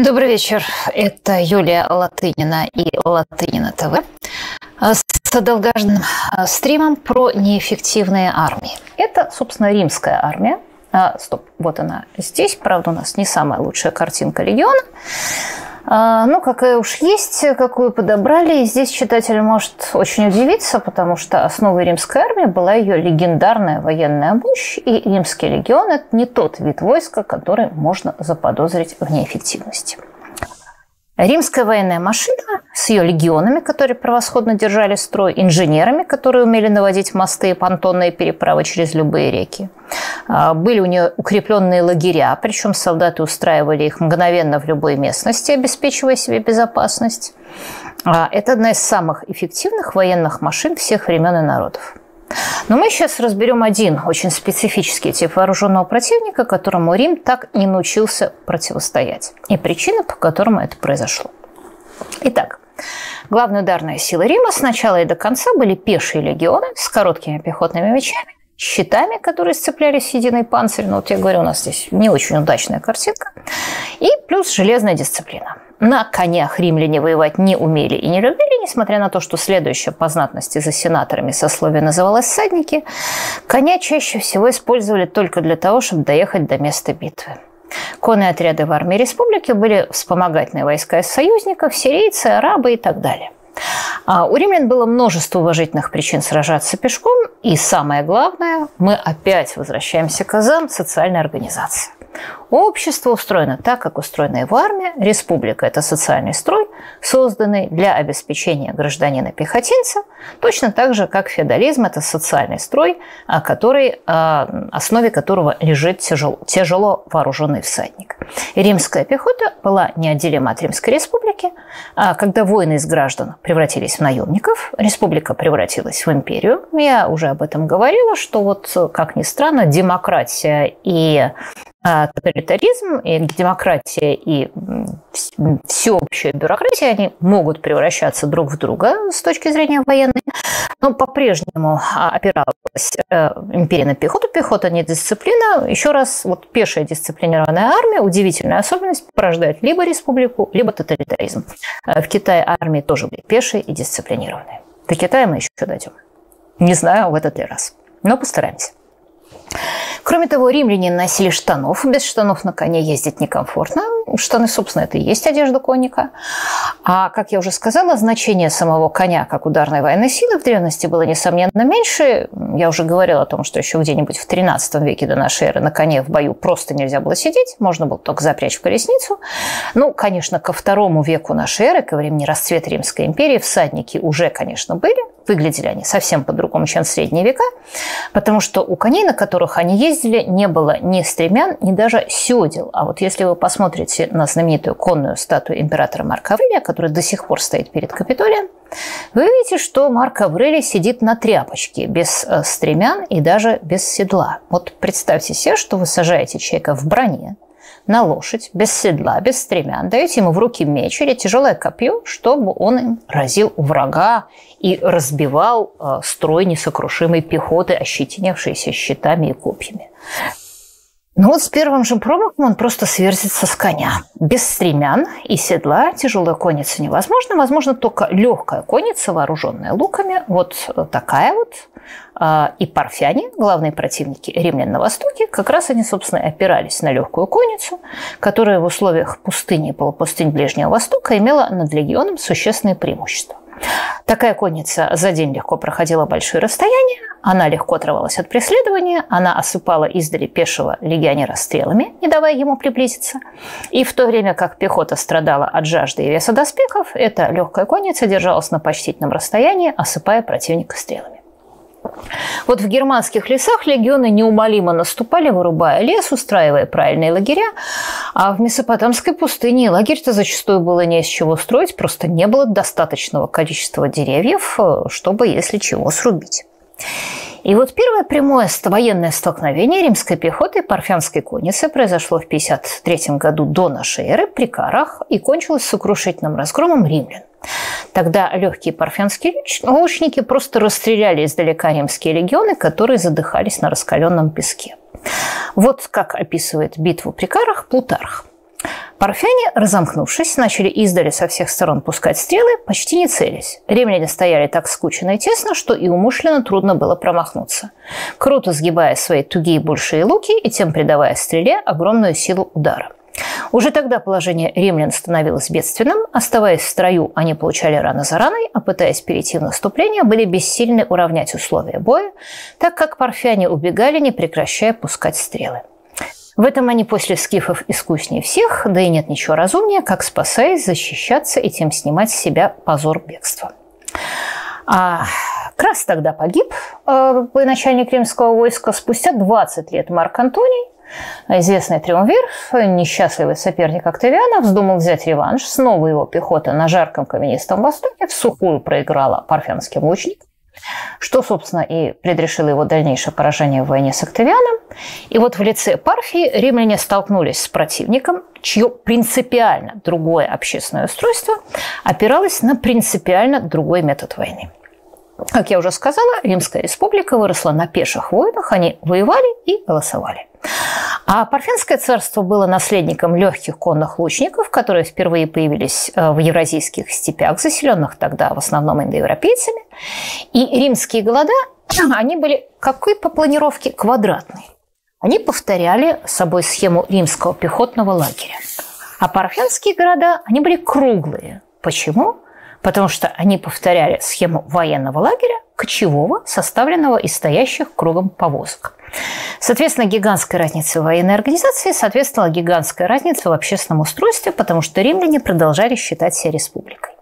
Добрый вечер. Это Юлия Латынина и Латынина ТВ с долгожданным а, стримом про неэффективные армии. Это, собственно, римская армия. А, стоп, вот она здесь. Правда, у нас не самая лучшая картинка легиона. А, ну, какая уж есть, какую подобрали. И здесь читатель может очень удивиться, потому что основой римской армии была ее легендарная военная мощь, и римский легион – это не тот вид войска, который можно заподозрить в неэффективности. Римская военная машина с ее легионами, которые превосходно держали строй, инженерами, которые умели наводить мосты и понтонные переправы через любые реки. А, были у нее укрепленные лагеря, причем солдаты устраивали их мгновенно в любой местности, обеспечивая себе безопасность. А, это одна из самых эффективных военных машин всех времен и народов. Но мы сейчас разберем один очень специфический тип вооруженного противника, которому Рим так не научился противостоять. И причина, по которому это произошло. Итак, главная ударная сила Рима с начала и до конца были пешие легионы с короткими пехотными мечами, щитами, которые сцеплялись в единый панцирь. Ну, вот я говорю, у нас здесь не очень удачная картинка. И плюс железная дисциплина – на конях римляне воевать не умели и не любили, несмотря на то, что следующее по знатности за сенаторами сословие называлось «садники», коня чаще всего использовали только для того, чтобы доехать до места битвы. Конные отряды в армии республики были вспомогательные войска из союзников, сирийцы, арабы и так далее. А у римлян было множество уважительных причин сражаться пешком, и самое главное, мы опять возвращаемся к азам социальной организации. Общество устроено так, как устроена его армия. Республика – это социальный строй, созданный для обеспечения гражданина-пехотинца, точно так же, как феодализм – это социальный строй, который, а, основе которого лежит тяжело, тяжело вооруженный всадник. Римская пехота была неотделима от Римской республики. А когда воины из граждан превратились в наемников, республика превратилась в империю. Я уже об этом говорила, что вот, как ни странно, демократия и а, тоталитаризм, и демократия, и всеобщая бюрократия, они могут превращаться друг в друга с точки зрения военной, но по-прежнему а, опиралась э, империя на пехоту, пехота не дисциплина. Еще раз, вот пешая дисциплинированная армия, удивительная особенность, порождает либо республику, либо тоталитаризм. Э, в Китае армии тоже были пешие и дисциплинированные. До Китая мы еще дойдем. Не знаю, в этот ли раз, но постараемся. Кроме того, римляне носили штанов. Без штанов на коне ездить некомфортно. Штаны, собственно, это и есть одежда конника. А, как я уже сказала, значение самого коня как ударной военной силы в древности было, несомненно, меньше. Я уже говорила о том, что еще где-нибудь в 13 веке до нашей эры на коне в бою просто нельзя было сидеть, можно было только запрячь в колесницу. Ну, конечно, ко второму веку нашей эры, ко времени расцвета Римской империи, всадники уже, конечно, были. Выглядели они совсем по-другому, чем в средние века, потому что у коней, на которых они ездили, не было ни стремян, ни даже седел. А вот если вы посмотрите на знаменитую конную статую императора Марка Аврелия, которая до сих пор стоит перед Капитолием, вы видите, что Марк Аврелий сидит на тряпочке, без э, стремян и даже без седла. Вот представьте себе, что вы сажаете человека в броне, на лошадь, без седла, без стремян, даете ему в руки меч или тяжелое копье, чтобы он им разил врага и разбивал э, строй несокрушимой пехоты, ощетинившейся щитами и копьями. Но вот с первым же промахом он просто сверзится с коня. Без стремян и седла тяжелая конница невозможно. Возможно только легкая конница, вооруженная луками. Вот такая вот. А, и парфяне, главные противники римлян на Востоке, как раз они, собственно, опирались на легкую конницу, которая в условиях пустыни и полупустынь Ближнего Востока имела над легионом существенные преимущества. Такая конница за день легко проходила большие расстояния, она легко отрывалась от преследования, она осыпала издали пешего легионера стрелами, не давая ему приблизиться. И в то время как пехота страдала от жажды и веса доспехов, эта легкая конница держалась на почтительном расстоянии, осыпая противника стрелами. Вот в германских лесах легионы неумолимо наступали, вырубая лес, устраивая правильные лагеря, а в Месопотамской пустыне лагерь-то зачастую было не из чего строить, просто не было достаточного количества деревьев, э, чтобы, если чего, срубить. И вот первое прямое военное столкновение римской пехоты и парфянской конницы произошло в 53 году до нашей эры при Карах и кончилось сокрушительным разгромом римлян. Тогда легкие парфянские лучники просто расстреляли издалека римские легионы, которые задыхались на раскаленном песке. Вот как описывает битву при Карах Плутарх. Парфяне, разомкнувшись, начали издали со всех сторон пускать стрелы, почти не целясь. Римляне стояли так скучно и тесно, что и умышленно трудно было промахнуться, круто сгибая свои тугие большие луки и тем придавая стреле огромную силу удара. Уже тогда положение римлян становилось бедственным. Оставаясь в строю, они получали рано за раной, а пытаясь перейти в наступление, были бессильны уравнять условия боя, так как парфяне убегали, не прекращая пускать стрелы. В этом они после скифов искуснее всех, да и нет ничего разумнее, как спасаясь, защищаться и тем снимать с себя позор бегства. А Крас тогда погиб, э, начальник римского войска. Спустя 20 лет Марк Антоний, известный триумвир, несчастливый соперник Октавиана, вздумал взять реванш. Снова его пехота на жарком каменистом востоке в сухую проиграла парфянским лучникам что, собственно, и предрешило его дальнейшее поражение в войне с Октавианом. И вот в лице Парфии римляне столкнулись с противником, чье принципиально другое общественное устройство опиралось на принципиально другой метод войны. Как я уже сказала, Римская республика выросла на пеших войнах, они воевали и голосовали. А Парфянское царство было наследником легких конных лучников, которые впервые появились э, в евразийских степях, заселенных тогда в основном индоевропейцами. И римские города, они были какой по планировке квадратные. Они повторяли собой схему римского пехотного лагеря. А парфянские города, они были круглые. Почему? Потому что они повторяли схему военного лагеря, кочевого, составленного из стоящих кругом повозок. Соответственно, гигантская разница в военной организации соответствовала гигантская разница в общественном устройстве, потому что римляне продолжали считать себя республикой.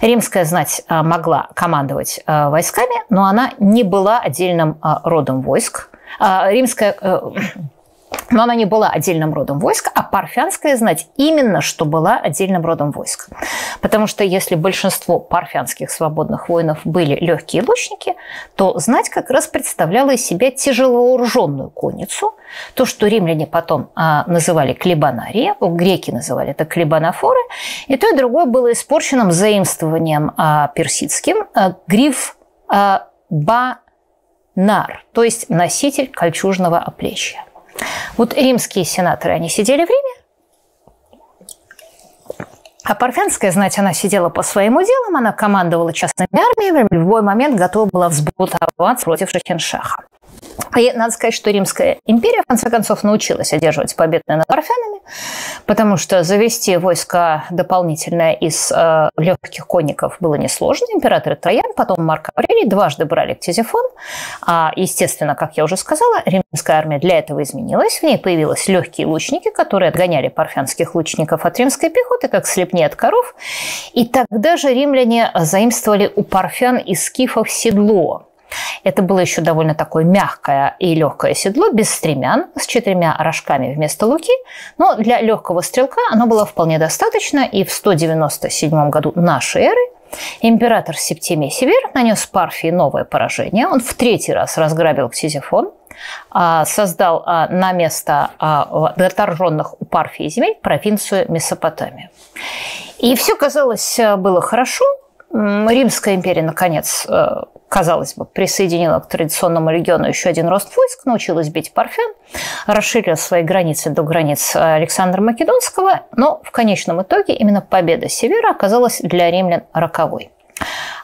Римская знать а, могла командовать а, войсками, но она не была отдельным а, родом войск. Римская э, но она не была отдельным родом войска, а парфянская знать именно, что была отдельным родом войска. Потому что если большинство парфянских свободных воинов были легкие лучники, то знать как раз представляла из себя тяжеловооруженную конницу, то, что римляне потом а, называли клебанария, греки называли это клебанофоры, и то и другое было испорченным заимствованием а, персидским а, гриф а, банар, то есть носитель кольчужного оплечья. Вот римские сенаторы, они сидели в Риме, а парфянская, знать, она сидела по своему делам, она командовала частными армиями, в любой момент готова была взбунтоваться против Шахеншаха. И надо сказать, что Римская империя, в конце концов, научилась одерживать победы над парфянами, потому что завести войска дополнительное из э, легких конников было несложно. Император Троян, потом Марк Аврелий дважды брали Ктизифон. А, естественно, как я уже сказала, римская армия для этого изменилась. В ней появились легкие лучники, которые отгоняли парфянских лучников от римской пехоты, как слепни от коров. И тогда же римляне заимствовали у парфян из скифов седло, это было еще довольно такое мягкое и легкое седло, без стремян, с четырьмя рожками вместо луки, но для легкого стрелка оно было вполне достаточно, и в 197 году нашей эры император Септимий Север нанес Парфии новое поражение. Он в третий раз разграбил Ктизифон, а, создал а, на место а, отторженных у Парфии земель провинцию Месопотамию. И все, казалось, было хорошо. Римская империя, наконец, э, казалось бы, присоединила к традиционному легиону еще один рост войск, научилась бить парфян, расширила свои границы до границ Александра Македонского, но в конечном итоге именно победа Севера оказалась для римлян роковой.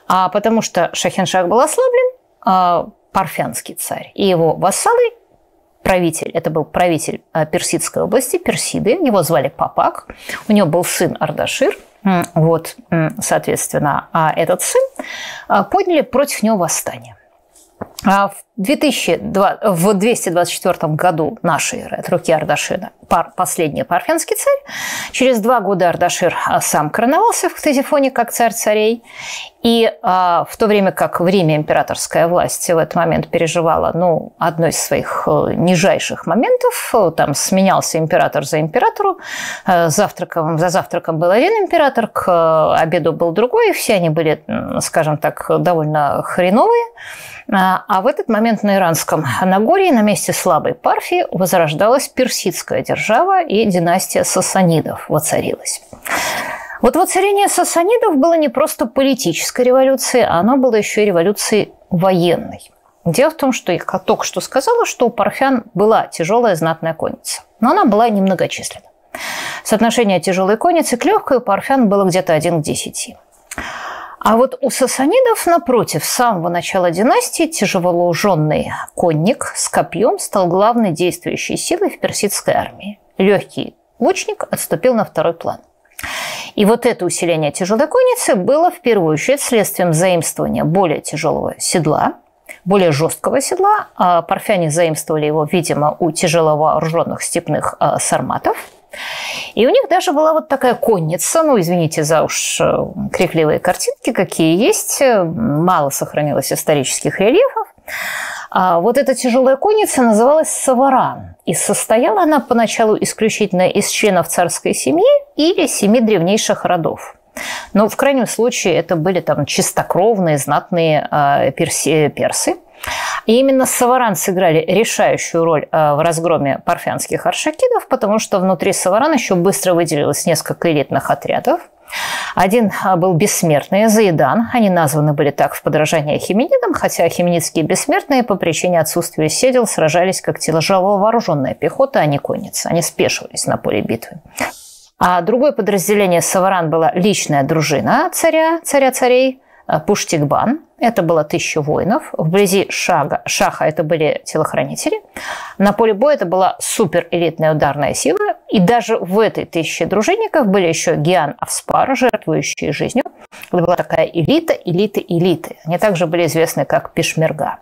А потому что Шахеншах был ослаблен, а парфянский царь и его вассалы правитель, это был правитель э, Персидской области, Персиды, его звали Папак, у него был сын Ардашир – вот, соответственно, а этот сын а, подняли против него восстание. А в, 2002, в 224 году нашей эры от руки Ардашира пар, последний парфянский царь. Через два года Ардашир а, сам короновался в Ктезифоне как царь царей. И а, в то время как в Риме императорская власть в этот момент переживала ну, одно из своих э, нижайших моментов, там сменялся император за императору, э, завтраком, за завтраком был один император, к э, обеду был другой, и все они были, скажем так, довольно хреновые. А, а в этот момент на Иранском Нагорье на месте слабой Парфии возрождалась персидская держава, и династия сасанидов воцарилась. Вот воцарение сасанидов было не просто политической революцией, а оно было еще и революцией военной. Дело в том, что я только что сказала, что у парфян была тяжелая знатная конница, но она была немногочисленна. Соотношение тяжелой конницы к легкой у парфян было где-то 1 к 10. А вот у сасанидов, напротив, с самого начала династии тяжелоуженный конник с копьем стал главной действующей силой в персидской армии. Легкий лучник отступил на второй план. И вот это усиление тяжелой конницы было в первую очередь следствием заимствования более тяжелого седла, более жесткого седла. А парфяне заимствовали его, видимо, у тяжеловооруженных степных а, сарматов – и у них даже была вот такая конница, ну, извините за уж э, крикливые картинки, какие есть, мало сохранилось исторических рельефов. А вот эта тяжелая конница называлась Саваран, и состояла она поначалу исключительно из членов царской семьи или семи древнейших родов. Но в крайнем случае это были там чистокровные, знатные э, перси, персы – и именно Саваран сыграли решающую роль э, в разгроме парфянских аршакидов, потому что внутри Саваран еще быстро выделилось несколько элитных отрядов. Один э, был бессмертный, Заидан. Они названы были так в подражании Ахименидам, хотя ахименидские бессмертные по причине отсутствия седел сражались как вооруженная пехота, а не конница. Они спешивались на поле битвы. А другое подразделение Саваран была личная дружина царя, царя царей, Пуштикбан. Это было тысяча воинов. Вблизи шага, шаха это были телохранители. На поле боя это была суперэлитная ударная сила. И даже в этой тысяче дружинников были еще Гиан Авспар, жертвующие жизнью. Это была такая элита, элиты, элиты. Они также были известны как Пешмерга.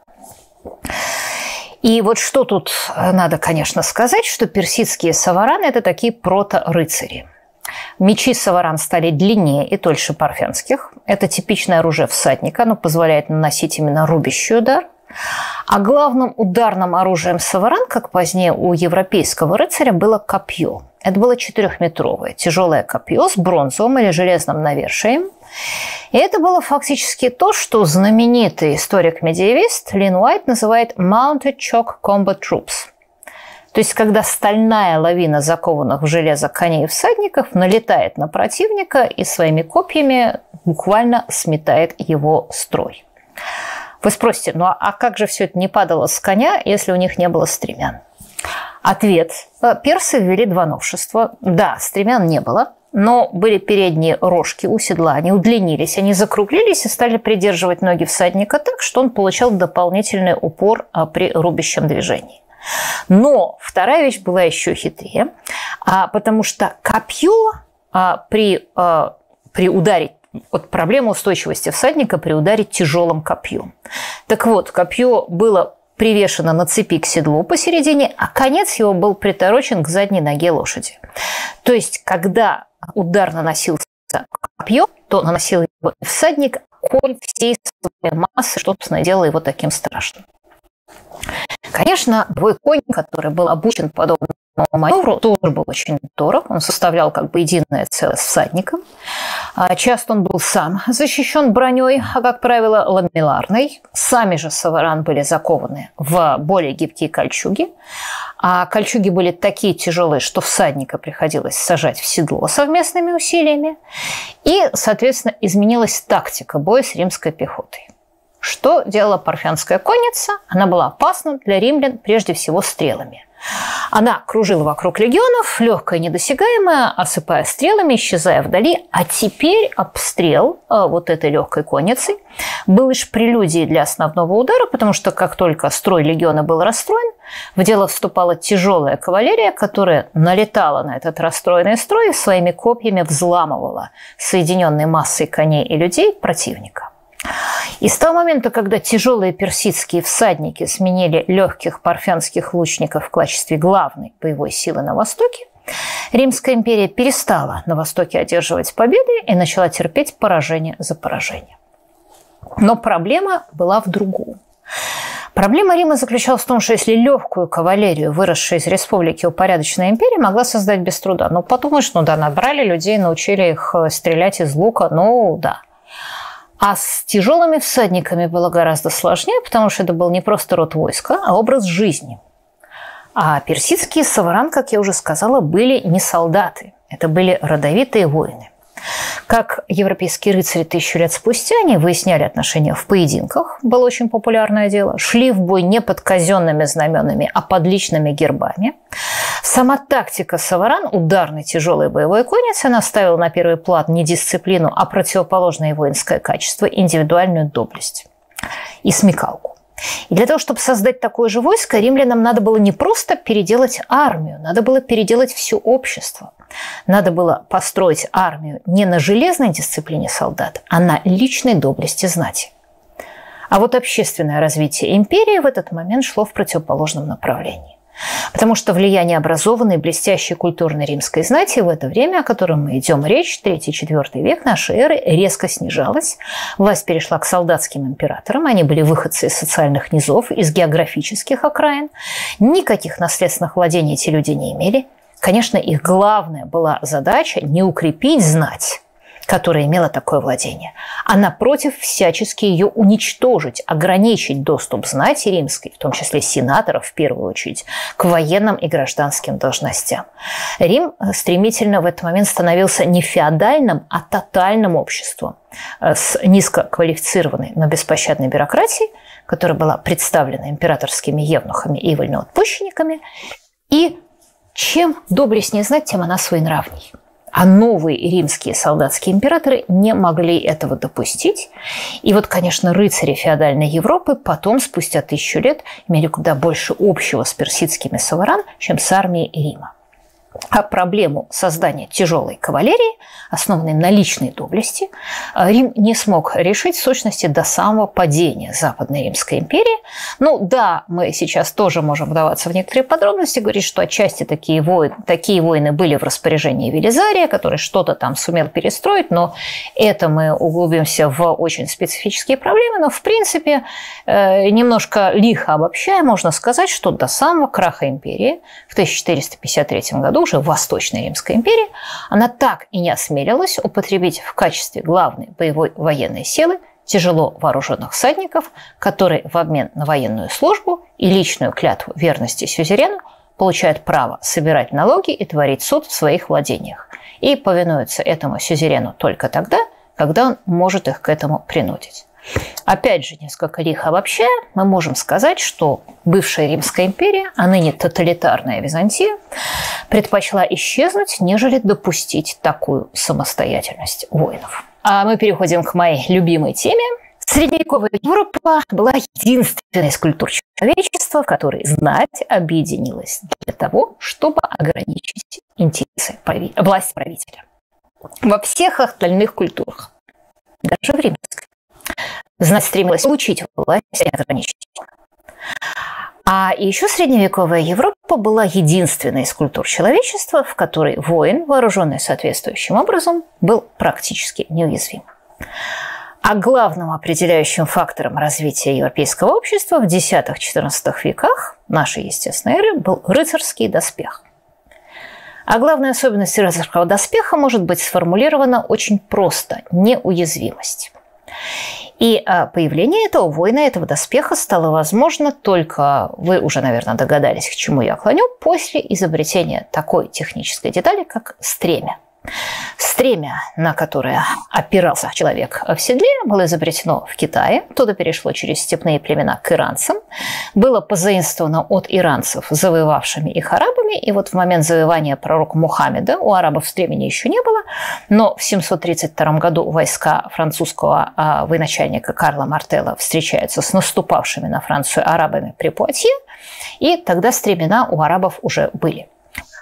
И вот что тут надо, конечно, сказать, что персидские савараны – это такие прото-рыцари – Мечи саваран стали длиннее и тольше парфянских. Это типичное оружие всадника, оно позволяет наносить именно рубящий удар. А главным ударным оружием саваран, как позднее у европейского рыцаря, было копье. Это было четырехметровое тяжелое копье с бронзовым или железным навершием. И это было фактически то, что знаменитый историк-медиевист Лин Уайт называет «mounted chalk combat troops» То есть, когда стальная лавина закованных в железо коней и всадников налетает на противника и своими копьями буквально сметает его строй. Вы спросите, ну а как же все это не падало с коня, если у них не было стремян? Ответ. Персы ввели два новшества. Да, стремян не было, но были передние рожки у седла, они удлинились, они закруглились и стали придерживать ноги всадника так, что он получал дополнительный упор а, при рубящем движении. Но вторая вещь была еще хитрее, а, потому что копье а, при, а, при ударе вот проблема устойчивости всадника при ударе тяжелым копьем. Так вот, копье было привешено на цепи к седлу посередине, а конец его был приторочен к задней ноге лошади. То есть, когда удар наносился копье, то наносил его всадник, конь всей своей массы, что, собственно, делало его таким страшным. Конечно, бой конь, который был обучен подобному маневру, тоже был очень дорог. Он составлял как бы единое целое с всадником. А часто он был сам защищен броней, а, как правило, ламелларной. Сами же саваран были закованы в более гибкие кольчуги. А кольчуги были такие тяжелые, что всадника приходилось сажать в седло совместными усилиями. И, соответственно, изменилась тактика боя с римской пехотой. Что делала парфянская конница? Она была опасна для римлян прежде всего стрелами. Она кружила вокруг легионов, легкая, недосягаемая, осыпая стрелами, исчезая вдали. А теперь обстрел а, вот этой легкой конницы был лишь прелюдией для основного удара, потому что как только строй легиона был расстроен, в дело вступала тяжелая кавалерия, которая налетала на этот расстроенный строй и своими копьями взламывала соединенной массой коней и людей противника. И с того момента, когда тяжелые персидские всадники сменили легких парфянских лучников в качестве главной боевой силы на Востоке, Римская империя перестала на Востоке одерживать победы и начала терпеть поражение за поражением. Но проблема была в другом. Проблема Рима заключалась в том, что если легкую кавалерию, выросшую из республики упорядоченная империя, могла создать без труда. Ну, подумаешь, ну да, набрали людей, научили их э, стрелять из лука, ну да. А с тяжелыми всадниками было гораздо сложнее, потому что это был не просто род войска, а образ жизни. А персидские саваран, как я уже сказала, были не солдаты. Это были родовитые воины. Как европейские рыцари тысячу лет спустя, они выясняли отношения в поединках, было очень популярное дело, шли в бой не под казенными знаменами, а под личными гербами. Сама тактика Саваран, ударной тяжелой боевой конницы, она ставила на первый план не дисциплину, а противоположное воинское качество – индивидуальную доблесть и смекалку. И для того, чтобы создать такое же войско, римлянам надо было не просто переделать армию, надо было переделать все общество. Надо было построить армию не на железной дисциплине солдат, а на личной доблести знати. А вот общественное развитие империи в этот момент шло в противоположном направлении. Потому что влияние образованной, блестящей культурной римской знати в это время, о котором мы идем речь, 3-4 век нашей эры, резко снижалось. Власть перешла к солдатским императорам. Они были выходцы из социальных низов, из географических окраин. Никаких наследственных владений эти люди не имели. Конечно, их главная была задача не укрепить знать, которая имела такое владение, а напротив всячески ее уничтожить, ограничить доступ знати римской, в том числе сенаторов в первую очередь, к военным и гражданским должностям. Рим стремительно в этот момент становился не феодальным, а тотальным обществом э, с низкоквалифицированной, но беспощадной бюрократией, которая была представлена императорскими евнухами и вольноотпущенниками, и чем доблестнее знать, тем она своенравней. А новые римские солдатские императоры не могли этого допустить. И вот, конечно, рыцари феодальной Европы потом, спустя тысячу лет, имели куда больше общего с персидскими саваран, чем с армией Рима. А проблему создания тяжелой кавалерии, основанной на личной доблести, Рим не смог решить в сущности до самого падения Западной Римской империи. Ну да, мы сейчас тоже можем вдаваться в некоторые подробности, говорить, что отчасти такие войны, такие войны были в распоряжении Велизария, который что-то там сумел перестроить, но это мы углубимся в очень специфические проблемы. Но в принципе, э, немножко лихо обобщая, можно сказать, что до самого краха империи в 1453 году уже в Восточной Римской империи, она так и не осмелилась употребить в качестве главной боевой военной силы тяжело вооруженных всадников, которые в обмен на военную службу и личную клятву верности сюзерену получают право собирать налоги и творить суд в своих владениях. И повинуются этому сюзерену только тогда, когда он может их к этому принудить. Опять же, несколько лихо обобщая, мы можем сказать, что бывшая Римская империя, а ныне тоталитарная Византия, предпочла исчезнуть, нежели допустить такую самостоятельность воинов. А мы переходим к моей любимой теме. Средневековая Европа была единственной из культур человечества, в которой знать объединилась для того, чтобы ограничить интересы прави... власти правителя. Во всех остальных культурах, даже в римской, знать стремилась получить власть и ограничить. А еще средневековая Европа была единственной из культур человечества, в которой воин, вооруженный соответствующим образом, был практически неуязвим. А главным определяющим фактором развития европейского общества в X-XIV веках нашей естественной эры был рыцарский доспех. А главная особенность рыцарского доспеха может быть сформулирована очень просто – неуязвимость. И а, появление этого воина, этого доспеха стало возможно только, вы уже, наверное, догадались, к чему я клоню, после изобретения такой технической детали, как стремя. Стремя, на которое опирался человек в седле, было изобретено в Китае. Туда перешло через степные племена к иранцам. Было позаимствовано от иранцев, завоевавшими их арабами. И вот в момент завоевания пророка Мухаммеда у арабов стремени еще не было. Но в 732 году войска французского а, военачальника Карла Мартелла встречаются с наступавшими на Францию арабами при Пуатье. И тогда стремена у арабов уже были.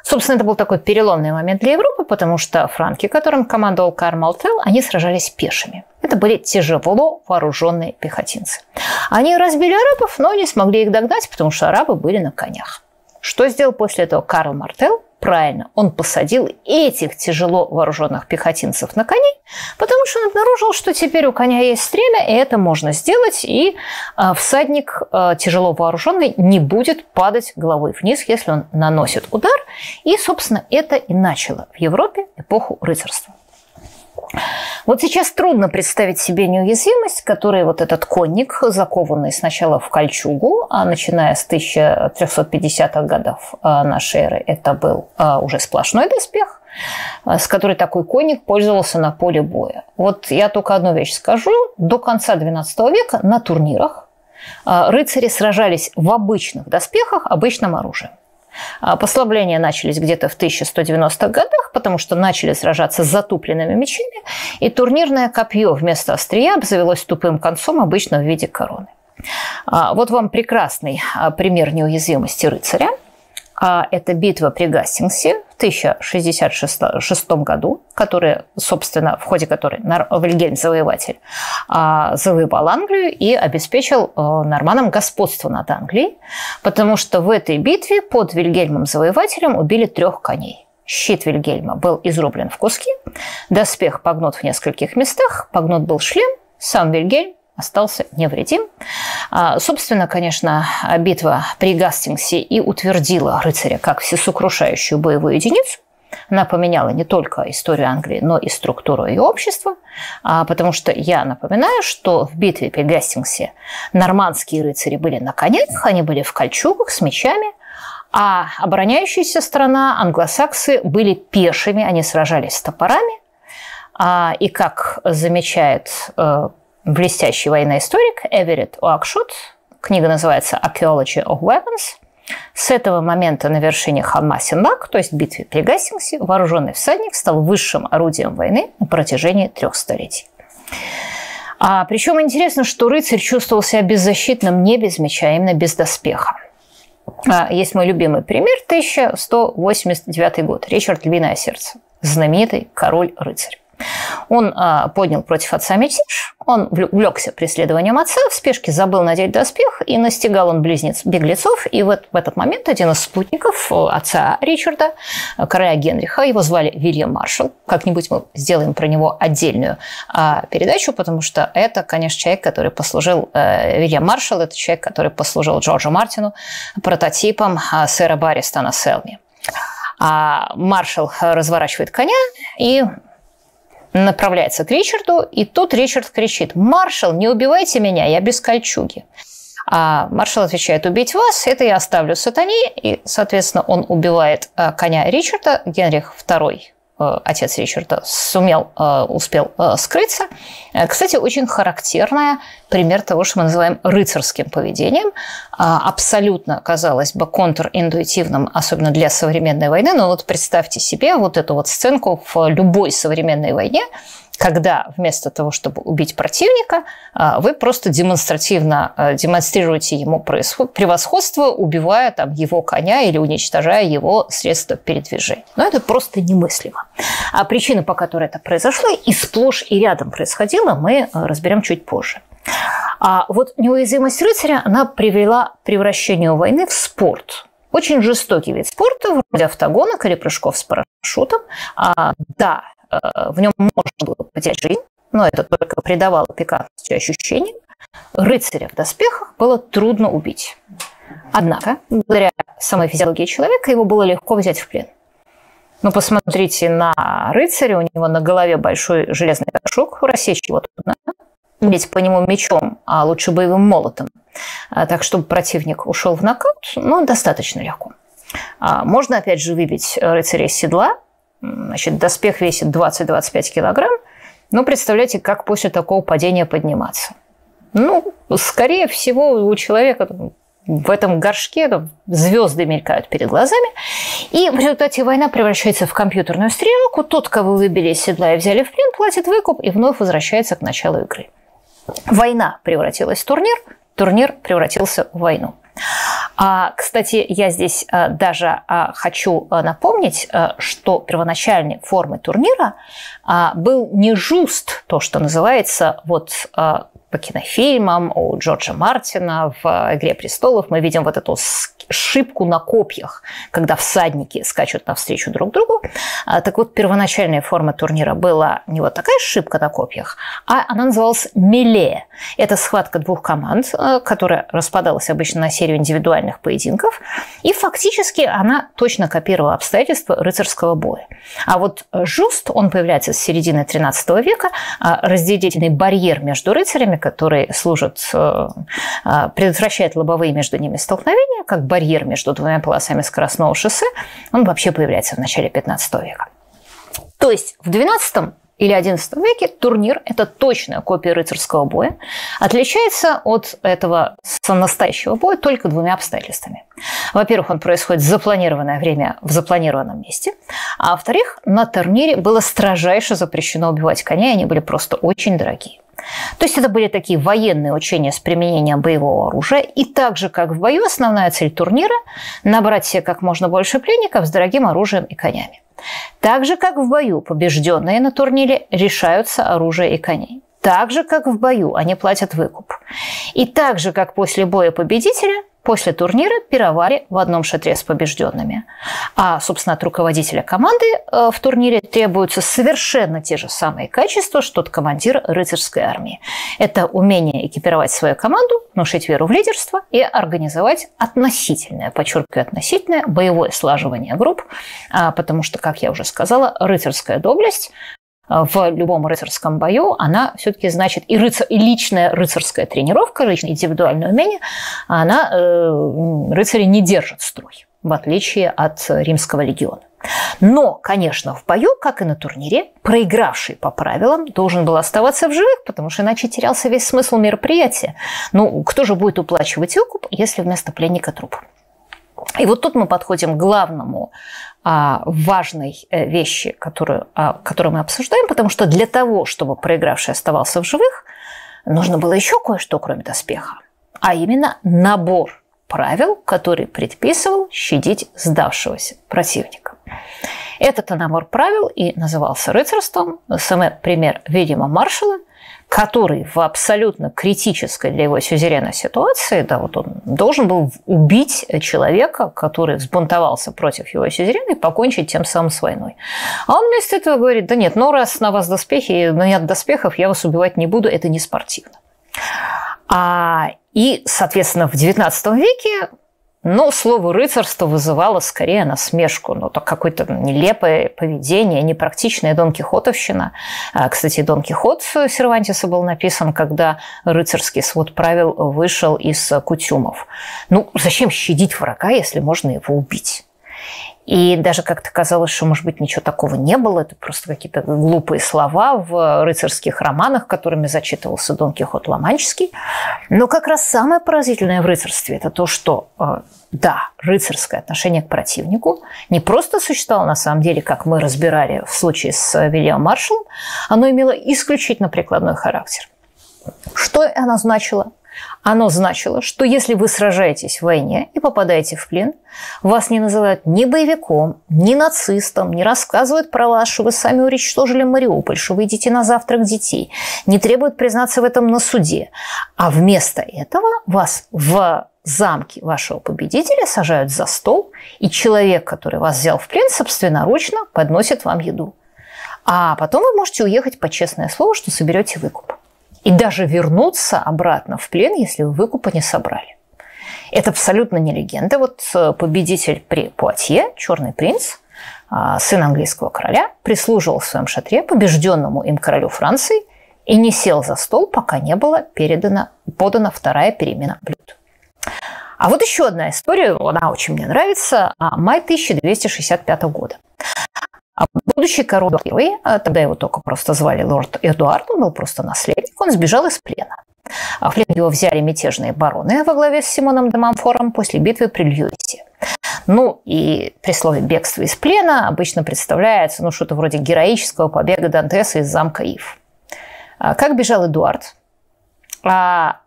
Собственно, это был такой переломный момент для Европы, потому что франки, которым командовал Карл Малтел, они сражались пешими. Это были тяжело вооруженные пехотинцы. Они разбили арабов, но не смогли их догнать, потому что арабы были на конях. Что сделал после этого Карл Мартел? Правильно, он посадил этих тяжело вооруженных пехотинцев на коней, потому что он обнаружил, что теперь у коня есть стремя, и это можно сделать, и а, всадник а, тяжело вооруженный не будет падать головой вниз, если он наносит удар. И, собственно, это и начало в Европе эпоху рыцарства. Вот сейчас трудно представить себе неуязвимость, которой вот этот конник, закованный сначала в кольчугу, а начиная с 1350-х годов а, нашей эры, это был а, уже сплошной доспех, а, с которой такой конник пользовался на поле боя. Вот я только одну вещь скажу. До конца XII века на турнирах рыцари сражались в обычных доспехах, обычным оружием. Послабления начались где-то в 1190-х годах, потому что начали сражаться с затупленными мечами, и турнирное копье вместо острия обзавелось тупым концом, обычно в виде короны. Вот вам прекрасный пример неуязвимости рыцаря – а это битва при Гастингсе в 1066 году, которая, собственно, в ходе которой Вильгельм Завоеватель а, завоевал Англию и обеспечил э, норманам господство над Англией, потому что в этой битве под Вильгельмом Завоевателем убили трех коней. Щит Вильгельма был изрублен в куски, доспех погнут в нескольких местах, погнут был шлем, сам Вильгельм остался невредим. А, собственно, конечно, битва при Гастингсе и утвердила рыцаря как всесокрушающую боевую единицу. Она поменяла не только историю Англии, но и структуру ее общества, а, потому что я напоминаю, что в битве при Гастингсе нормандские рыцари были на конях, они были в кольчугах с мечами, а обороняющаяся страна, англосаксы, были пешими, они сражались с топорами. А, и как замечает э, блестящий военный историк Эверетт Уакшут. Книга называется «Archaeology of Weapons». С этого момента на вершине холма Синбак, то есть битве при Гастингсе, вооруженный всадник стал высшим орудием войны на протяжении трех столетий. А, причем интересно, что рыцарь чувствовал себя беззащитным не без меча, а именно без доспеха. А, есть мой любимый пример, 1189 год, Ричард Львиное сердце, знаменитый король-рыцарь. Он а, поднял против отца мятеж, он увлекся преследованием отца, в спешке забыл надеть доспех, и настигал он близнец беглецов. И вот в этот момент один из спутников э, отца Ричарда, короля Генриха, его звали Вильям Маршалл. Как-нибудь мы сделаем про него отдельную а, передачу, потому что это, конечно, человек, который послужил, э, Вильям Маршалл, это человек, который послужил Джорджу Мартину прототипом а, сэра Барристона Селми. А маршал разворачивает коня и направляется к Ричарду, и тут Ричард кричит, «Маршал, не убивайте меня, я без кольчуги». А маршал отвечает, убить вас, это я оставлю сатане. И, соответственно, он убивает а, коня Ричарда, Генрих II отец Ричарда сумел, э, успел э, скрыться. Кстати, очень характерная пример того, что мы называем рыцарским поведением. Абсолютно, казалось бы, контринтуитивным, особенно для современной войны. Но вот представьте себе вот эту вот сценку в любой современной войне – когда вместо того, чтобы убить противника, а, вы просто демонстративно а, демонстрируете ему превосходство, убивая там, его коня или уничтожая его средства передвижения. Но это просто немыслимо. А причина, по которой это произошло, и сплошь и рядом происходила, мы а, разберем чуть позже. А вот неуязвимость рыцаря, она привела к превращению войны в спорт. Очень жестокий вид спорта, вроде автогонок или прыжков с парашютом. А, да, в нем можно было потерять жизнь, но это только придавало пикантности ощущениям. Рыцаря в доспехах было трудно убить. Однако, благодаря самой физиологии человека, его было легко взять в плен. Ну, посмотрите на рыцаря, у него на голове большой железный горшок, рассечь его трудно, бить по нему мечом, а лучше боевым молотом, а так, чтобы противник ушел в нокаут, ну, достаточно легко. А можно, опять же, выбить рыцаря из седла, Значит, доспех весит 20-25 килограмм. Ну, представляете, как после такого падения подниматься? Ну, скорее всего, у человека в этом горшке звезды мелькают перед глазами. И в результате война превращается в компьютерную стрелку. Тот, кого выбили из седла и взяли в плен, платит выкуп и вновь возвращается к началу игры. Война превратилась в турнир, турнир превратился в войну. А, кстати, я здесь а, даже а, хочу а, напомнить, что первоначальной формой турнира а, был не жуст, то, что называется вот по кинофильмам у Джорджа Мартина в «Игре престолов» мы видим вот эту шибку на копьях, когда всадники скачут навстречу друг другу. А, так вот, первоначальная форма турнира была не вот такая шибка на копьях, а она называлась «меле». Это схватка двух команд, а, которая распадалась обычно на серию индивидуальных поединков, и фактически она точно копировала обстоятельства рыцарского боя. А вот жуст, он появляется с середины XIII века, а, разделительный барьер между рыцарями, который служит, э, предотвращает лобовые между ними столкновения, как барьер между двумя полосами скоростного шоссе, он вообще появляется в начале 15 века. То есть в 12 или XI веке турнир – это точная копия рыцарского боя, отличается от этого настоящего боя только двумя обстоятельствами. Во-первых, он происходит в запланированное время в запланированном месте, а во-вторых, на турнире было строжайше запрещено убивать коней, они были просто очень дорогие. То есть это были такие военные учения с применением боевого оружия. И так же, как в бою, основная цель турнира – набрать себе как можно больше пленников с дорогим оружием и конями. Так же, как в бою, побежденные на турнире решаются оружие и коней. Так же, как в бою, они платят выкуп. И так же, как после боя победителя, После турнира пировали в одном шатре с побежденными. А, собственно, от руководителя команды э, в турнире требуются совершенно те же самые качества, что от командира рыцарской армии. Это умение экипировать свою команду, внушить веру в лидерство и организовать относительное, подчеркиваю, относительное боевое слаживание групп, а, потому что, как я уже сказала, рыцарская доблесть в любом рыцарском бою, она все-таки значит и, рыцарь, и личная рыцарская тренировка, личное индивидуальное умение, она э, рыцари не держит строй, в отличие от римского легиона. Но, конечно, в бою, как и на турнире, проигравший по правилам должен был оставаться в живых, потому что иначе терялся весь смысл мероприятия. Ну, кто же будет уплачивать выкуп, если вместо пленника труп? И вот тут мы подходим к главному а, важной э, вещи, которую, а, которую мы обсуждаем, потому что для того, чтобы проигравший оставался в живых, нужно было еще кое-что, кроме доспеха, а именно набор правил, который предписывал щадить сдавшегося противника. Этот набор правил и назывался рыцарством. Самый пример видимо, маршала – который в абсолютно критической для его сюзерена ситуации, да, вот он должен был убить человека, который взбунтовался против его сюзерена и покончить тем самым с войной. А он вместо этого говорит, да нет, ну раз на вас доспехи, но нет доспехов, я вас убивать не буду, это не спортивно. А, и, соответственно, в XIX веке но слово «рыцарство» вызывало скорее насмешку. Ну, так какое-то нелепое поведение, непрактичная Дон Кихотовщина. А, кстати, Дон Кихот Сервантиса был написан, когда рыцарский свод правил вышел из кутюмов. Ну, зачем щадить врага, если можно его убить? И даже как-то казалось, что, может быть, ничего такого не было. Это просто какие-то глупые слова в рыцарских романах, которыми зачитывался Дон Кихот Ломанческий. Но как раз самое поразительное в рыцарстве – это то, что, э, да, рыцарское отношение к противнику не просто существовало на самом деле, как мы разбирали в случае с Вильямом Маршалом, оно имело исключительно прикладной характер. Что оно значило? Оно значило, что если вы сражаетесь в войне и попадаете в плен, вас не называют ни боевиком, ни нацистом, не рассказывают про вас, что вы сами уничтожили Мариуполь, что вы идите на завтрак детей, не требуют признаться в этом на суде. А вместо этого вас в замке вашего победителя сажают за стол, и человек, который вас взял в плен, собственноручно подносит вам еду. А потом вы можете уехать по честное слово, что соберете выкуп и даже вернуться обратно в плен, если вы выкупа не собрали. Это абсолютно не легенда. Вот э, победитель при Пуатье, черный принц, а, сын английского короля, прислуживал в своем шатре побежденному им королю Франции и не сел за стол, пока не была передана, подана вторая перемена блюд. А вот еще одна история, она очень мне нравится, а, май 1265 года. А будущий король I, а тогда его только просто звали лорд Эдуард, он был просто наследник, он сбежал из плена. А в плен его взяли мятежные бароны во главе с Симоном де Мамфором после битвы при Льюисе. Ну и при слове «бегство из плена» обычно представляется ну, что-то вроде героического побега Дантеса из замка Ив. А как бежал Эдуард? А,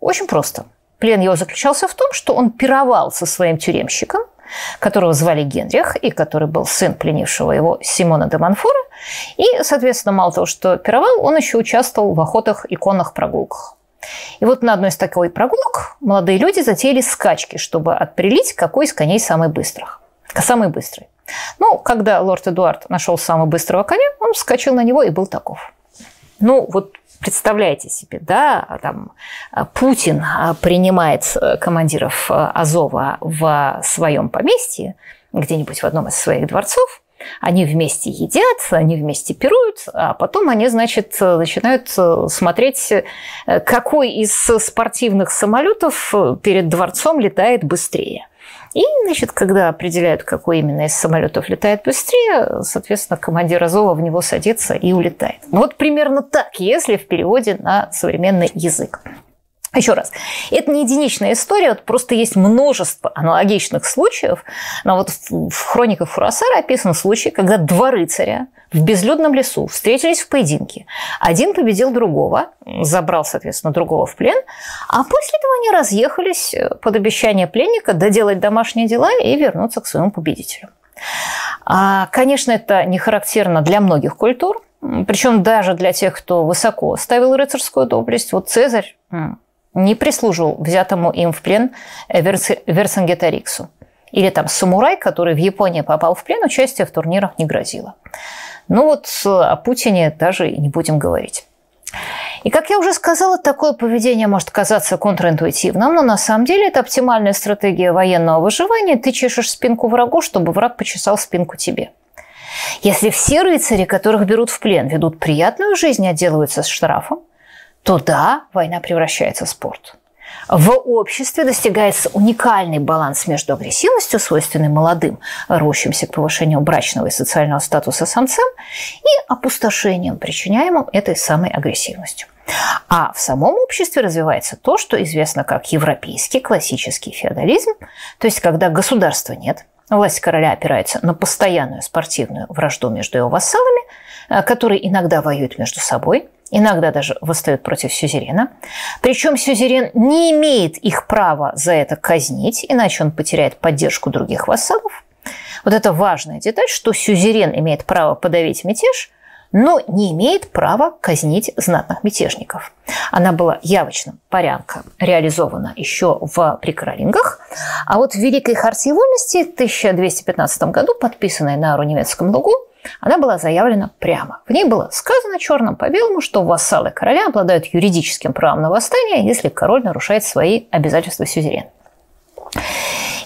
очень просто. Плен его заключался в том, что он пировал со своим тюремщиком, которого звали Генрих, и который был сын пленившего его Симона де Монфора. И, соответственно, мало того, что пировал, он еще участвовал в охотах и конных прогулках. И вот на одной из такой прогулок молодые люди затеяли скачки, чтобы отприлить, какой из коней самый быстрых. Самый быстрый. Ну, когда лорд Эдуард нашел самого быстрого коня, он вскочил на него и был таков. Ну, вот Представляете себе, да, там а, Путин а, принимает э, командиров э, Азова в своем поместье, где-нибудь в одном из своих дворцов, они вместе едят, они вместе пируют, а потом они, значит, начинают э, смотреть, какой из спортивных самолетов перед дворцом летает быстрее. И, значит, когда определяют, какой именно из самолетов летает быстрее, соответственно, командир Азова в него садится и улетает. Вот примерно так, если в переводе на современный язык. Еще раз, это не единичная история, вот просто есть множество аналогичных случаев. Но вот в хрониках Фурасара описан случай, когда два рыцаря в безлюдном лесу встретились в поединке. Один победил другого, забрал, соответственно, другого в плен, а после этого они разъехались под обещание пленника доделать домашние дела и вернуться к своему победителю. А, конечно, это не характерно для многих культур, причем даже для тех, кто высоко ставил рыцарскую доблесть. Вот Цезарь не прислужил взятому им в плен Верцингетариксу. Или там самурай, который в Японии попал в плен, участие в турнирах не грозило. Ну вот о Путине даже и не будем говорить. И, как я уже сказала, такое поведение может казаться контринтуитивным, но на самом деле это оптимальная стратегия военного выживания. Ты чешешь спинку врагу, чтобы враг почесал спинку тебе. Если все рыцари, которых берут в плен, ведут приятную жизнь и отделываются с штрафом, то да, война превращается в спорт. В обществе достигается уникальный баланс между агрессивностью, свойственной молодым, рвущимся к повышению брачного и социального статуса самцам, и опустошением, причиняемым этой самой агрессивностью. А в самом обществе развивается то, что известно как европейский классический феодализм, то есть когда государства нет, власть короля опирается на постоянную спортивную вражду между его вассалами, которые иногда воюют между собой – иногда даже восстают против сюзерена. Причем сюзерен не имеет их права за это казнить, иначе он потеряет поддержку других вассалов. Вот это важная деталь, что сюзерен имеет право подавить мятеж, но не имеет права казнить знатных мятежников. Она была явочным порядком реализована еще в прикоролингах, а вот в Великой Хартии Вольности в 1215 году, подписанной на Ру-Немецком лугу, она была заявлена прямо. В ней было сказано черным по белому, что вассалы короля обладают юридическим правом на восстание, если король нарушает свои обязательства сюзерена.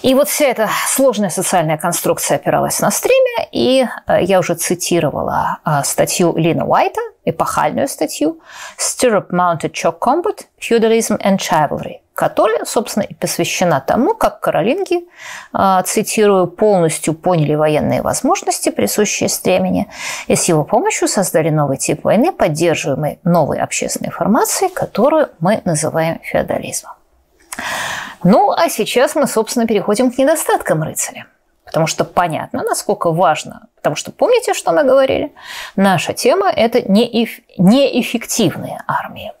И вот вся эта сложная социальная конструкция опиралась на стриме, и э, я уже цитировала э, статью Лина Уайта, эпохальную статью «Stirrup Mounted Chalk Combat, Feudalism and Chivalry», которая, собственно, и посвящена тому, как каролинги, э, цитирую, полностью поняли военные возможности, присущие стремени, и с его помощью создали новый тип войны, поддерживаемый новой общественной формацией, которую мы называем феодализмом. Ну, а сейчас мы, собственно, переходим к недостаткам рыцаря. Потому что понятно, насколько важно. Потому что помните, что мы говорили? Наша тема – это неэффективные армии.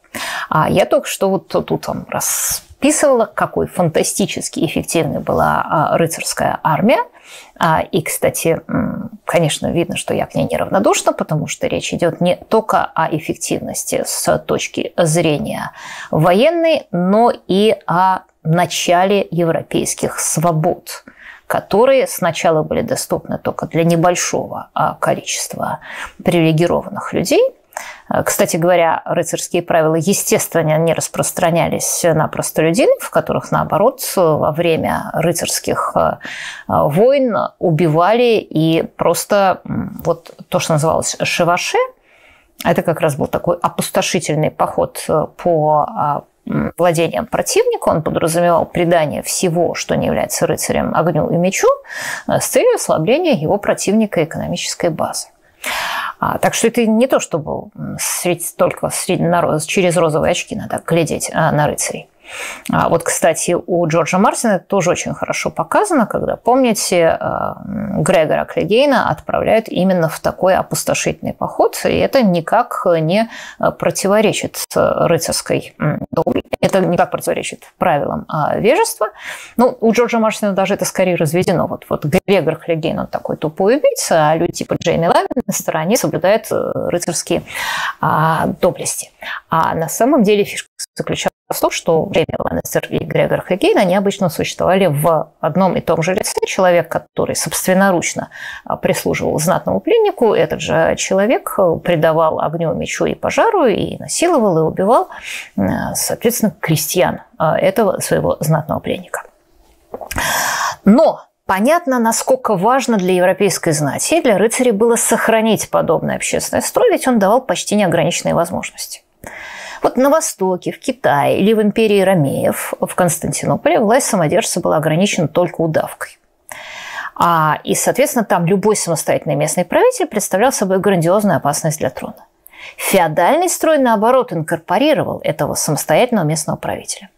А я только что вот тут вам расписывала, какой фантастически эффективной была а, рыцарская армия. А, и, кстати, конечно, видно, что я к ней неравнодушна, потому что речь идет не только о эффективности с точки зрения военной, но и о начале европейских свобод которые сначала были доступны только для небольшого а, количества привилегированных людей. А, кстати говоря, рыцарские правила, естественно, не распространялись на простолюдинов, в которых, наоборот, во время рыцарских а, войн убивали и просто вот то, что называлось шиваше, это как раз был такой опустошительный поход по владением противника, он подразумевал предание всего, что не является рыцарем огню и мечу, э, с целью ослабления его противника экономической базы. А, так что это не то, чтобы средь, только средь, через розовые очки надо глядеть а, на рыцарей. А вот, кстати, у Джорджа Мартина это тоже очень хорошо показано, когда, помните, э, Грегора Клегейна отправляют именно в такой опустошительный поход, и это никак не противоречит рыцарской доблести, это никак противоречит правилам а, вежества. Ну, у Джорджа Мартина даже это скорее разведено. Вот, вот Грегор Клегейн, он такой тупой убийца, а люди типа Джейн Лавин на стороне соблюдают э, рыцарские а, доблести. А на самом деле фишка заключалась в том, что Джейми Ланнистер и Грегор Хагейн, они обычно существовали в одном и том же лице. Человек, который собственноручно а, прислуживал знатному пленнику, этот же человек э, предавал огню, мечу и пожару, и насиловал, и убивал, э, соответственно, крестьян э, этого своего знатного пленника. Но Понятно, насколько важно для европейской знати и для рыцарей было сохранить подобный общественный строй, ведь он давал почти неограниченные возможности. Вот на Востоке, в Китае или в империи Ромеев в Константинополе власть самодержца была ограничена только удавкой. А, и, соответственно, там любой самостоятельный местный правитель представлял собой грандиозную опасность для трона. Феодальный строй, наоборот, инкорпорировал этого самостоятельного местного правителя.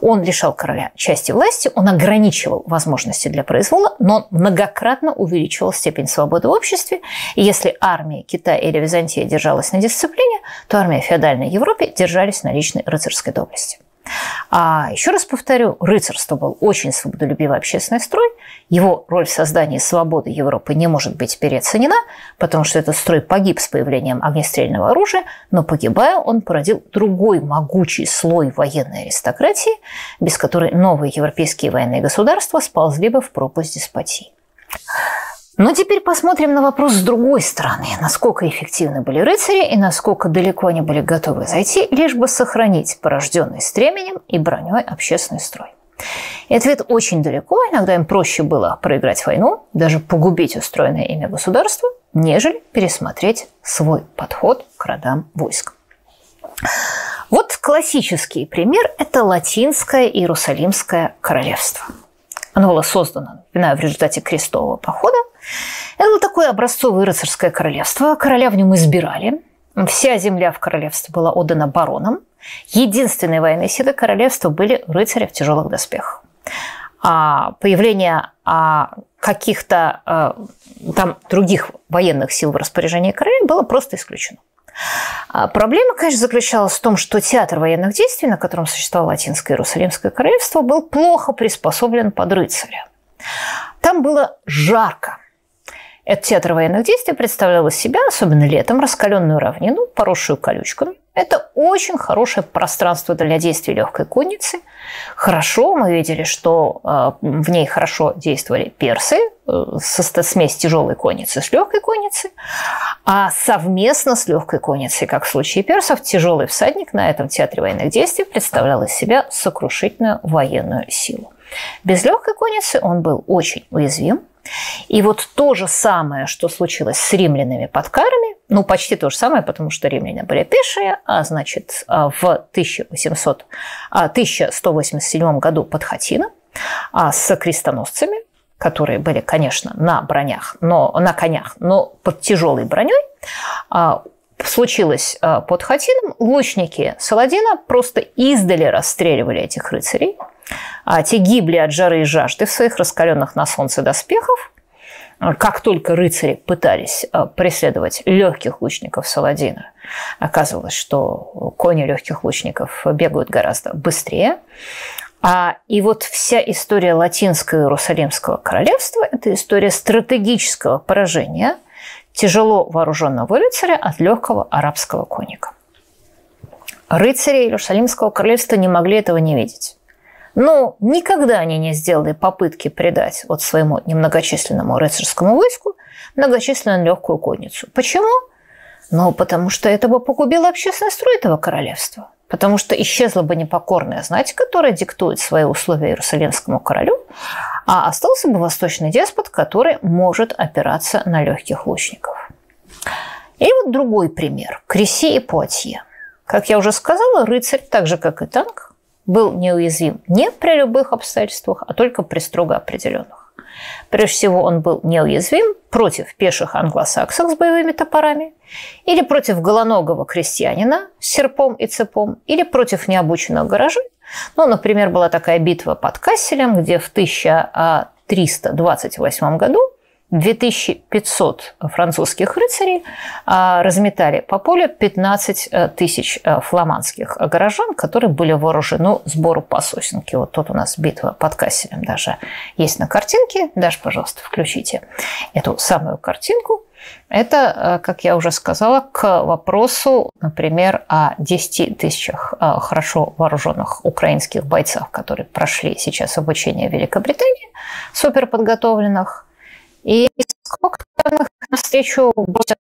Он лишал короля части власти, он ограничивал возможности для произвола, но он многократно увеличивал степень свободы в обществе. И если армия Китая или Византия держалась на дисциплине, то армия феодальной Европе держались на личной рыцарской доблести. А еще раз повторю, рыцарство был очень свободолюбивый общественный строй. Его роль в создании свободы Европы не может быть переоценена, потому что этот строй погиб с появлением огнестрельного оружия, но погибая, он породил другой могучий слой военной аристократии, без которой новые европейские военные государства сползли бы в пропасть деспотии. Но теперь посмотрим на вопрос с другой стороны. Насколько эффективны были рыцари и насколько далеко они были готовы зайти, лишь бы сохранить порожденный стременем и броней общественный строй. И ответ очень далеко. Иногда им проще было проиграть войну, даже погубить устроенное имя государства, нежели пересмотреть свой подход к родам войск. Вот классический пример – это латинское Иерусалимское королевство. Оно было создано, напоминаю, в результате крестового похода это было такое образцовое рыцарское королевство. Короля в нем избирали. Вся земля в королевстве была отдана баронам. Единственные военные силы королевства были рыцари в тяжелых доспехах. А появление а, каких-то а, там других военных сил в распоряжении короля было просто исключено. А проблема, конечно, заключалась в том, что театр военных действий, на котором существовало Латинское Иерусалимское королевство, был плохо приспособлен под рыцаря. Там было жарко – этот театр военных действий представлял из себя, особенно летом, раскаленную равнину, поросшую колючками. Это очень хорошее пространство для действий легкой конницы. Хорошо, мы видели, что э, в ней хорошо действовали персы, э, смесь тяжелой конницы с легкой конницей, а совместно с легкой конницей, как в случае персов, тяжелый всадник на этом театре военных действий представлял из себя сокрушительную военную силу. Без легкой конницы он был очень уязвим, и вот то же самое, что случилось с римлянами под карами, ну, почти то же самое, потому что римляне были пешие, а значит, а, в 1800, 1187 а, году под Хатино а, с крестоносцами, которые были, конечно, на бронях, но на конях, но под тяжелой броней, случилось под Хатином, лучники Саладина просто издали расстреливали этих рыцарей – а те гибли от жары и жажды в своих раскаленных на солнце доспехов. Как только рыцари пытались а, преследовать легких лучников Саладина, оказывалось, что кони легких лучников бегают гораздо быстрее. А, и вот вся история латинского Иерусалимского королевства – это история стратегического поражения тяжело вооруженного рыцаря от легкого арабского конника. Рыцари Иерусалимского королевства не могли этого не видеть. Но никогда они не сделали попытки придать вот своему немногочисленному рыцарскому войску многочисленную легкую конницу. Почему? Ну, потому что это бы погубило общественный строй этого королевства. Потому что исчезла бы непокорная знать, которая диктует свои условия Иерусалимскому королю, а остался бы восточный деспот, который может опираться на легких лучников. И вот другой пример. Креси и Пуатье. Как я уже сказала, рыцарь, так же как и танк, был неуязвим не при любых обстоятельствах, а только при строго определенных. Прежде всего, он был неуязвим против пеших англосаксов с боевыми топорами, или против голоногого крестьянина с серпом и цепом, или против необученных горожан. Ну, например, была такая битва под Касселем, где в 1328 году 2500 французских рыцарей а, разметали по полю 15 э, тысяч э, фламандских горожан, которые были вооружены сбору по сосенке. Вот тут у нас битва под Касселем даже есть на картинке. Даже, пожалуйста, включите эту самую картинку. Это, э, как я уже сказала, к вопросу, например, о 10 тысячах хорошо вооруженных украинских бойцов, которые прошли сейчас обучение в Великобритании, суперподготовленных, и сколько их навстречу бросят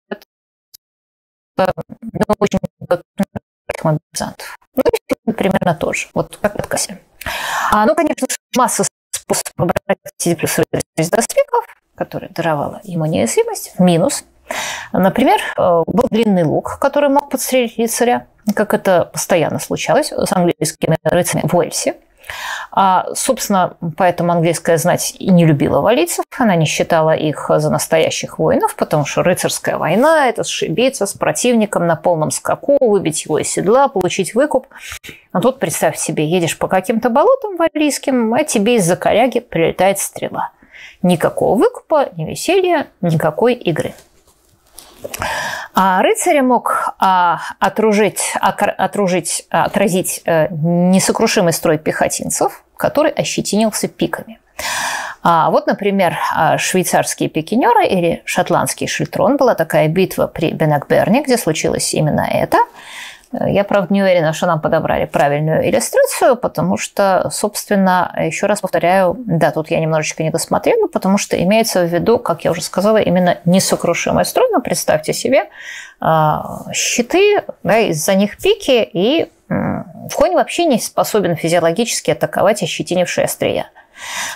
ну, очень мобилизантов. Ну, примерно тоже. Вот как в кассе. А, ну, конечно, масса способов брать плюс доспехов, которые даровала ему неуязвимость, минус. Например, был длинный лук, который мог подстрелить рыцаря, как это постоянно случалось с английскими рыцарями в Уэльсе. А, собственно, поэтому английская знать и не любила валийцев, она не считала их за настоящих воинов, потому что рыцарская война – это сшибиться с противником на полном скаку, выбить его из седла, получить выкуп. А тут, представь себе, едешь по каким-то болотам валийским, а тебе из-за коряги прилетает стрела. Никакого выкупа, ни веселья, никакой игры. А рыцаря мог а, отружить, отружить, отразить э, несокрушимый строй пехотинцев, который ощетинился пиками. А вот, например, а, швейцарские пикинеры или шотландский шильтрон была такая битва при Бенакберне, где случилось именно это – я, правда, не уверена, что нам подобрали правильную иллюстрацию, потому что, собственно, еще раз повторяю, да, тут я немножечко не досмотрела, потому что имеется в виду, как я уже сказала, именно несокрушимая стройка. Представьте себе а, щиты, да, из-за них пики, и конь вообще не способен физиологически атаковать ощетинившие острия.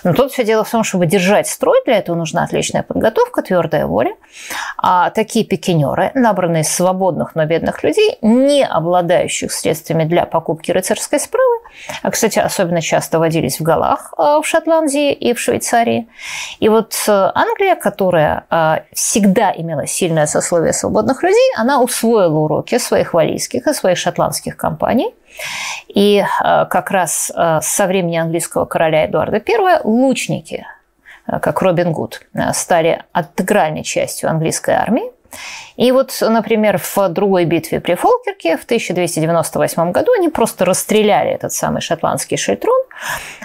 Но тут все дело в том, чтобы держать строй, для этого нужна отличная подготовка, твердая воля. А такие пикинеры, набранные из свободных, но бедных людей, не обладающих средствами для покупки рыцарской справы, а, кстати, особенно часто водились в Галах а, в Шотландии и в Швейцарии. И вот э, Англия, которая а, всегда имела сильное сословие свободных людей, она усвоила уроки своих валийских и своих шотландских компаний – и э, как раз э, со времени английского короля Эдуарда I лучники, э, как Робин Гуд, стали интегральной частью английской армии. И вот, например, в другой битве при Фолкерке в 1298 году они просто расстреляли этот самый шотландский шельтрон,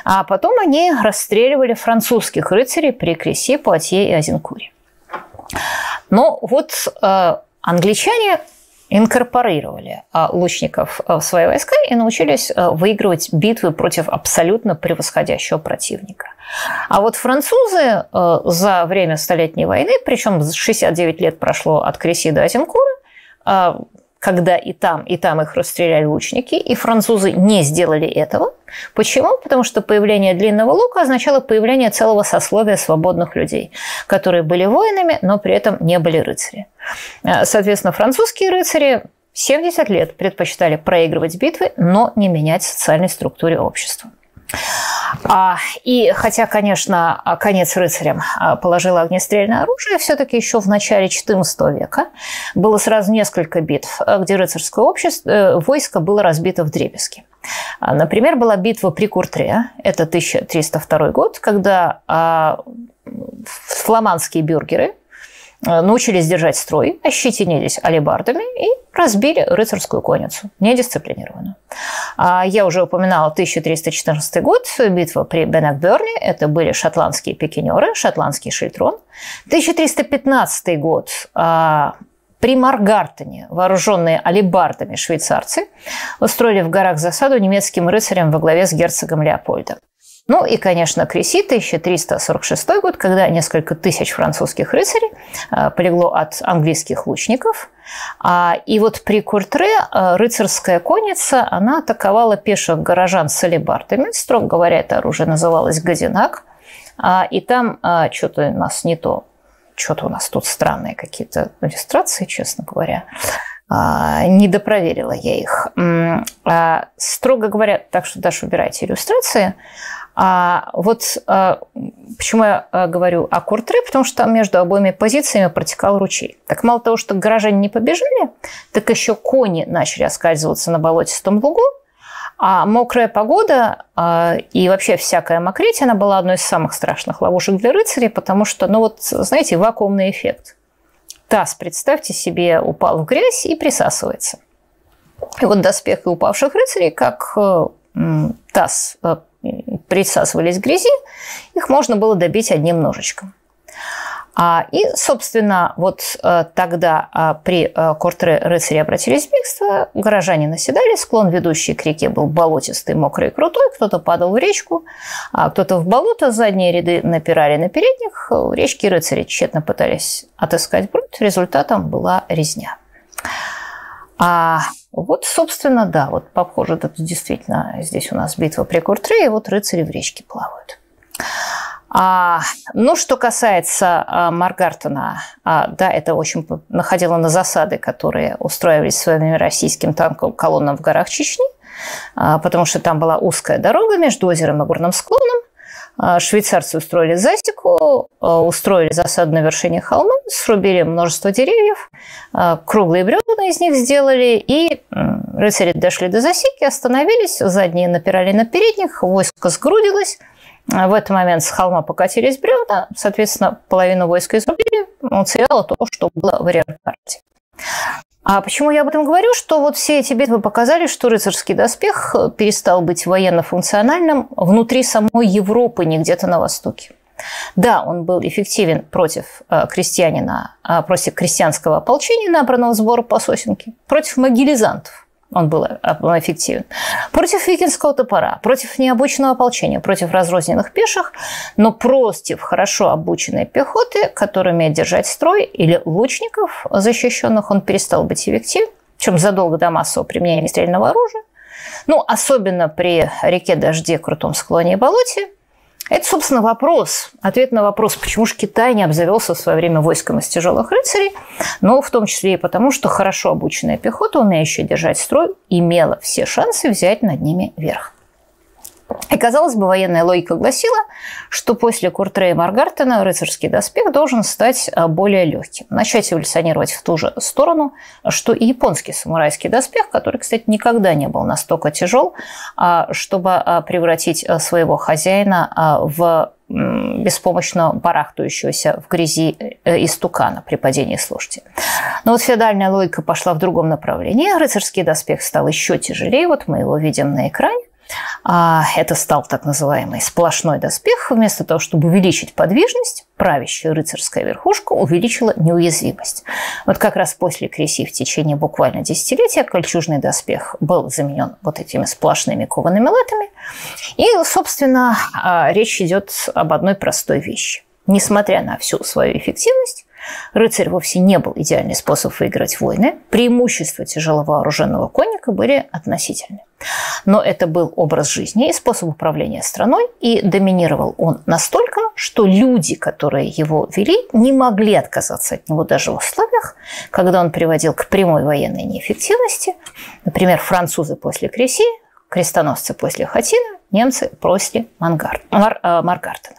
а потом они расстреливали французских рыцарей при Креси, Пуатье и Азенкуре. Но вот э, англичане инкорпорировали а, лучников а, в свои войска и научились а, выигрывать битвы против абсолютно превосходящего противника. А вот французы за время Столетней войны, причем 69 лет прошло от Креси до Азенкура, когда и там, и там их расстреляли лучники, и французы не сделали этого. Почему? Потому что появление длинного лука означало появление целого сословия свободных людей, которые были воинами, но при этом не были рыцари. Э, соответственно, французские рыцари 70 лет предпочитали проигрывать битвы, но не менять социальной структуре общества. А, и хотя, конечно, конец рыцарям а, положило огнестрельное оружие, все-таки еще в начале XIV века было сразу несколько битв, где рыцарское общество, э, войско было разбито в дребезги. А, например, была битва при Куртре, это 1302 год, когда фламандские бюргеры – Э, научились держать строй, ощетинились алебардами и разбили рыцарскую конницу, недисциплинированную. А я уже упоминала 1314 год, битва при Бенакберне, это были шотландские пикинеры, шотландский шильтрон. 1315 год а, при Маргартене вооруженные алебардами швейцарцы устроили в горах засаду немецким рыцарям во главе с герцогом Леопольдом. Ну и, конечно, Креси, 1346 год, когда несколько тысяч французских рыцарей э, полегло от английских лучников. А, и вот при Куртре э, рыцарская конница, она атаковала пеших горожан с алебардами. Строго говоря, это оружие называлось «Гадинак». А, и там а, что-то у нас не то, что-то у нас тут странные какие-то иллюстрации, честно говоря. Не допроверила я их. Строго говоря, так что, Даша, убирайте иллюстрации. А вот а, почему я а, говорю о Куртре, потому что между обоими позициями протекал ручей. Так мало того, что горожане не побежали, так еще кони начали оскальзываться на болотистом лугу, а мокрая погода а, и вообще всякая мокреть, она была одной из самых страшных ловушек для рыцарей, потому что, ну вот, знаете, вакуумный эффект. Таз, представьте себе, упал в грязь и присасывается. И вот доспехи упавших рыцарей, как э, таз э, присасывались к грязи, их можно было добить одним ножичком. А, и, собственно, вот э, тогда а, при э, Кортре рыцари обратились в бегство, горожане наседали, склон ведущий к реке был болотистый, мокрый крутой, кто-то падал в речку, а кто-то в болото, задние ряды напирали на передних, в речке рыцари тщетно пытались отыскать бруд, результатом была резня. А вот, собственно, да, вот похоже, это действительно здесь у нас битва при Куртре, и вот рыцари в речке плавают. А, ну, что касается а, Маргартена, а, да, это очень находило на засады, которые устраивались своими российским танковым колоннам в горах Чечни, а, потому что там была узкая дорога между озером и горным склоном, швейцарцы устроили засеку, а, устроили засаду на вершине холма, срубили множество деревьев, а, круглые бревна из них сделали, и рыцари дошли до засеки, остановились, задние напирали на передних, войско сгрудилось, в этот момент с холма покатились бревна, соответственно, половину войска изрубили, уцелело то, что было в реаркарте. А почему я об этом говорю? Что вот все эти битвы показали, что рыцарский доспех перестал быть военно-функциональным внутри самой Европы, не где-то на Востоке. Да, он был эффективен против э, крестьянина, э, против крестьянского ополчения, набранного сбора по сосенке, против могилизантов он был э, эффективен. Против викинского топора, против необученного ополчения, против разрозненных пеших, но против хорошо обученной пехоты, которая умеет держать строй, или лучников защищенных, он перестал быть эффективен, чем задолго до массового применения стрельного оружия. Ну, особенно при реке Дожде, крутом склоне и болоте – это, собственно, вопрос, ответ на вопрос, почему же Китай не обзавелся в свое время войском из тяжелых рыцарей, но в том числе и потому, что хорошо обученная пехота, умеющая держать строй, имела все шансы взять над ними верх. И, казалось бы, военная логика гласила, что после Куртрея Маргартена рыцарский доспех должен стать а, более легким, начать эволюционировать в ту же сторону, что и японский самурайский доспех, который, кстати, никогда не был настолько тяжел, а, чтобы а, превратить своего хозяина в беспомощно барахтающегося в грязи э, истукана при падении с лошади. Но вот феодальная логика пошла в другом направлении. Рыцарский доспех стал еще тяжелее. Вот мы его видим на экране. А, это стал так называемый сплошной доспех. Вместо того, чтобы увеличить подвижность, правящая рыцарская верхушка увеличила неуязвимость. Вот как раз после Креси в течение буквально десятилетия кольчужный доспех был заменен вот этими сплошными коваными латами. И, собственно, а, речь идет об одной простой вещи. Несмотря на всю свою эффективность, Рыцарь вовсе не был идеальный способ выиграть войны. Преимущества тяжеловооруженного конника были относительны. Но это был образ жизни и способ управления страной, и доминировал он настолько, что люди, которые его вели, не могли отказаться от него даже в условиях, когда он приводил к прямой военной неэффективности. Например, французы после Креси, крестоносцы после Хатина, немцы после Мангар, Мар, э, Маргартена.